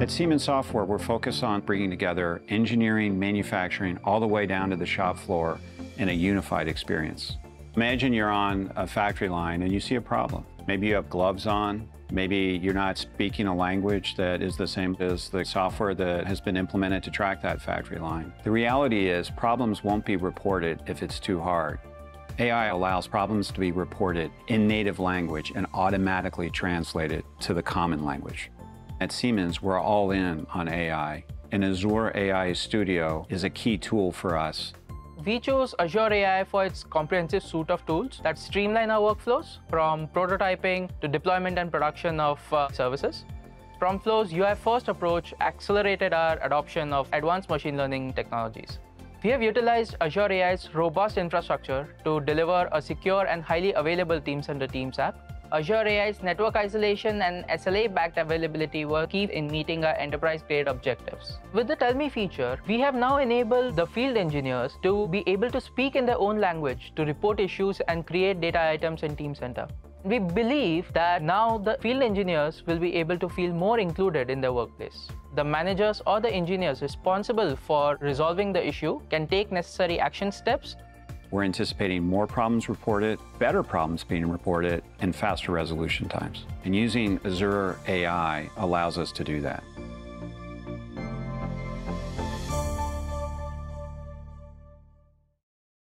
At Siemens Software, we're focused on bringing together engineering, manufacturing, all the way down to the shop floor in a unified experience. Imagine you're on a factory line and you see a problem. Maybe you have gloves on, maybe you're not speaking a language that is the same as the software that has been implemented to track that factory line. The reality is problems won't be reported if it's too hard. AI allows problems to be reported in native language and automatically translated to the common language. At Siemens, we're all in on AI, and Azure AI Studio is a key tool for us. We chose Azure AI for its comprehensive suite of tools that streamline our workflows from prototyping to deployment and production of uh, services. Prompt Flow's UI first approach accelerated our adoption of advanced machine learning technologies. We have utilized Azure AI's robust infrastructure to deliver a secure and highly available Teamcenter Teams app Azure AI's network isolation and SLA-backed availability were key in meeting our enterprise-grade objectives. With the Tell Me feature, we have now enabled the field engineers to be able to speak in their own language to report issues and create data items in Teamcenter. We believe that now the field engineers will be able to feel more included in their workplace. The managers or the engineers responsible for resolving the issue can take necessary action steps we're anticipating more problems reported, better problems being reported, and faster resolution times. And using Azure AI allows us to do that.